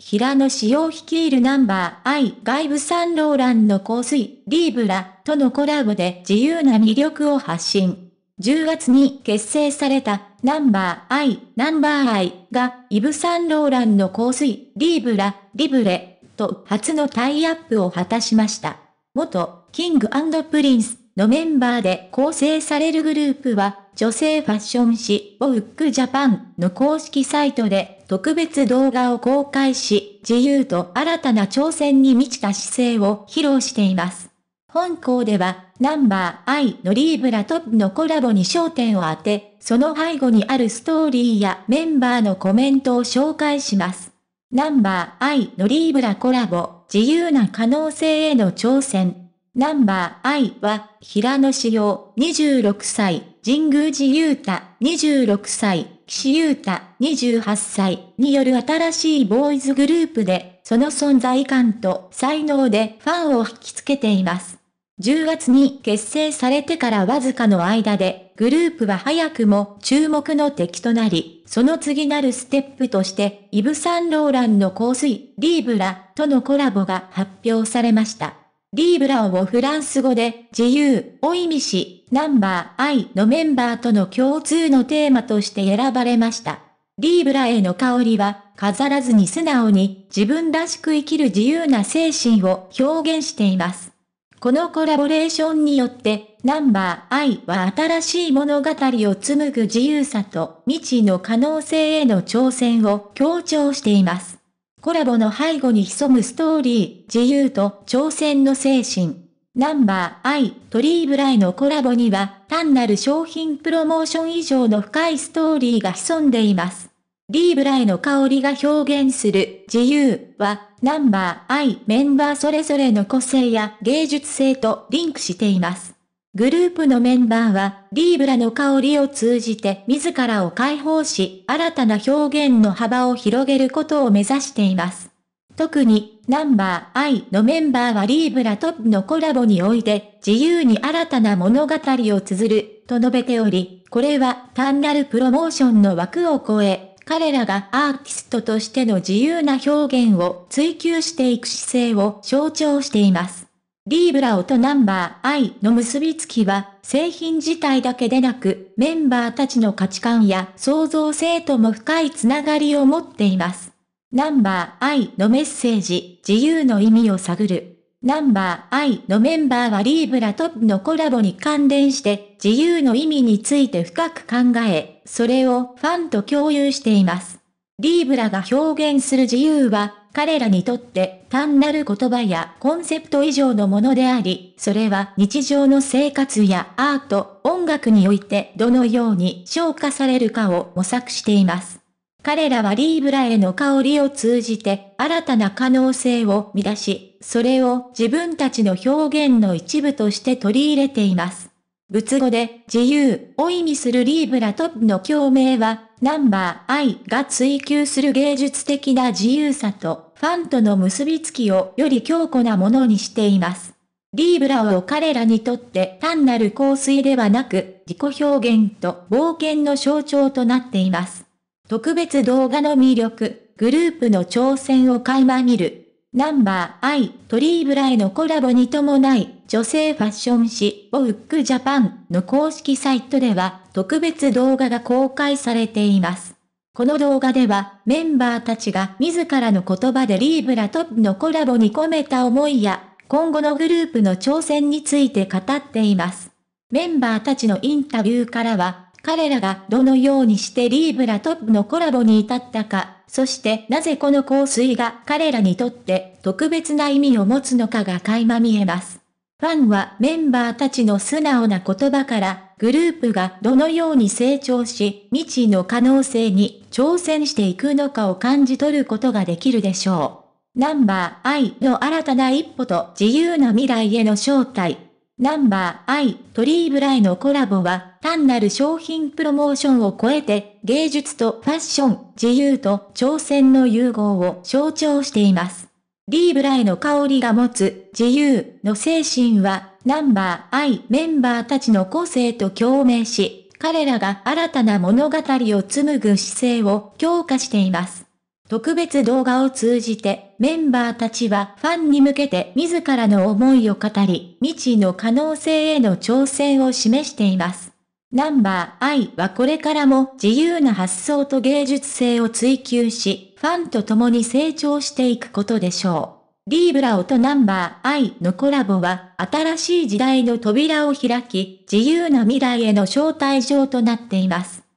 平野紫耀率いるナンバー I 外部サンローランの香水、リーブラとのコラボで自由な魅力を発信。10月に結成されたナンバー I、ナンバー I がイブ・サンローランの香水、リーブラ、リブレと初のタイアップを果たしました。元キングプリンスのメンバーで構成されるグループは女性ファッション誌 VOGUE JAPAN の公式サイトで特別動画を公開し、自由と新たな挑戦に満ちた姿勢を披露しています。本校では、ナンバー I のリーブラトップのコラボに焦点を当て、その背後にあるストーリーやメンバーのコメントを紹介します。ナンバー I のリーブラコラボ、自由な可能性への挑戦。ナンバー I は、平野志陽、26歳、神宮寺勇太、26歳、岸優太、28歳による新しいボーイズグループで、その存在感と才能でファンを引きつけています。10月に結成されてからわずかの間で、グループは早くも注目の敵となり、その次なるステップとして、イブ・サンローランの香水、リーブラとのコラボが発表されました。リーブラをフランス語で自由を意味し、ナンバー I のメンバーとの共通のテーマとして選ばれました。リーブラへの香りは、飾らずに素直に自分らしく生きる自由な精神を表現しています。このコラボレーションによって、ナンバー I は新しい物語を紡ぐ自由さと未知の可能性への挑戦を強調しています。コラボの背後に潜むストーリー、自由と挑戦の精神。ナンバー I トリーブライのコラボには単なる商品プロモーション以上の深いストーリーが潜んでいます。リーブライの香りが表現する自由はナンバー I メンバーそれぞれの個性や芸術性とリンクしています。グループのメンバーは、リーブラの香りを通じて自らを解放し、新たな表現の幅を広げることを目指しています。特に、ナンバー I のメンバーはリーブラとのコラボにおいて、自由に新たな物語を綴る、と述べており、これは単なるプロモーションの枠を超え、彼らがアーティストとしての自由な表現を追求していく姿勢を象徴しています。リーブラオとナンバー I の結びつきは、製品自体だけでなく、メンバーたちの価値観や創造性とも深いつながりを持っています。ナンバー I のメッセージ、自由の意味を探る。ナンバー I のメンバーはリーブラとのコラボに関連して、自由の意味について深く考え、それをファンと共有しています。リーブラが表現する自由は、彼らにとって単なる言葉やコンセプト以上のものであり、それは日常の生活やアート、音楽においてどのように消化されるかを模索しています。彼らはリーブラへの香りを通じて新たな可能性を見出し、それを自分たちの表現の一部として取り入れています。仏語で自由を意味するリーブラトップの共鳴はナンバー I が追求する芸術的な自由さとファンとの結びつきをより強固なものにしています。リーブラを彼らにとって単なる香水ではなく自己表現と冒険の象徴となっています。特別動画の魅力、グループの挑戦を垣間見る。ナンバー I トリーブラへのコラボに伴い、女性ファッション誌、ボウックジャパンの公式サイトでは、特別動画が公開されています。この動画では、メンバーたちが自らの言葉でリーブラとのコラボに込めた思いや、今後のグループの挑戦について語っています。メンバーたちのインタビューからは、彼らがどのようにしてリーブラとのコラボに至ったか、そしてなぜこの香水が彼らにとって特別な意味を持つのかが垣間見えます。ファンはメンバーたちの素直な言葉からグループがどのように成長し未知の可能性に挑戦していくのかを感じ取ることができるでしょう。ナンバー I の新たな一歩と自由な未来への正体。ナンバー I トリーブライのコラボは単なる商品プロモーションを超えて芸術とファッション、自由と挑戦の融合を象徴しています。リーブライの香りが持つ自由の精神はナンバー I メンバーたちの個性と共鳴し、彼らが新たな物語を紡ぐ姿勢を強化しています。特別動画を通じてメンバーたちはファンに向けて自らの思いを語り、未知の可能性への挑戦を示しています。ナンバー I はこれからも自由な発想と芸術性を追求し、ファンと共に成長していくことでしょう。リーブラオとナンバー I のコラボは新しい時代の扉を開き、自由な未来への招待状となっています。